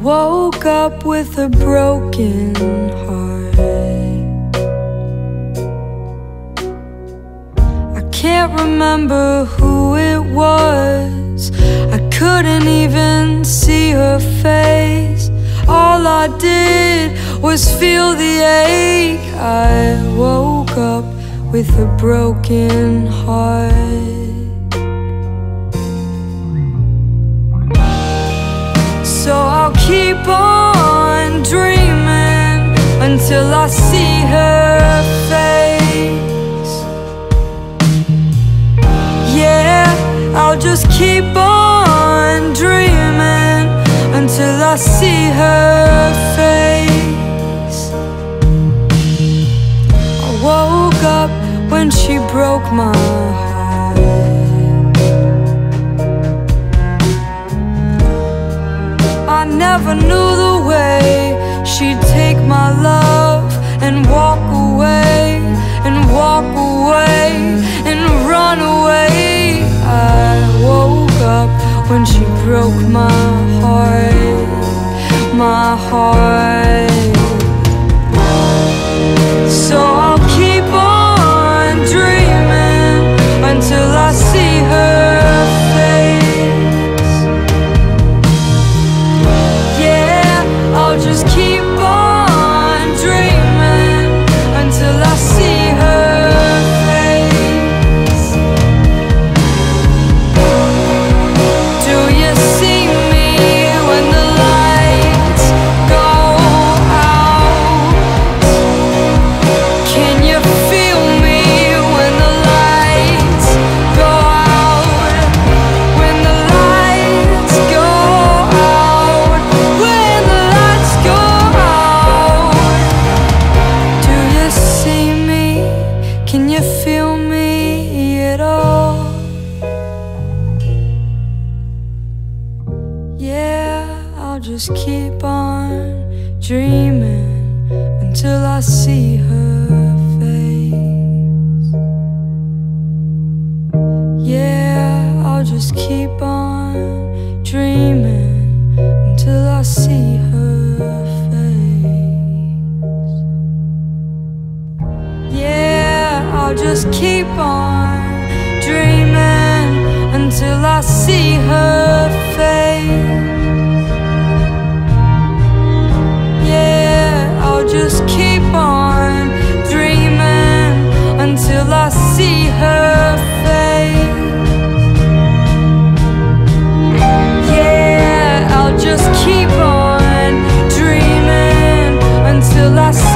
woke up with a broken heart. I can't remember who it was. I couldn't even see her face. All I did was feel the ache. I woke up with a broken heart. Until I see her face. Yeah, I'll just keep on dreaming until I see her face. I woke up when she broke my heart. I never knew the way I'll just keep on dreaming until I see her face. Yeah, I'll just keep on dreaming until I see her face. Yeah, I'll just keep on dreaming until I see her face. todas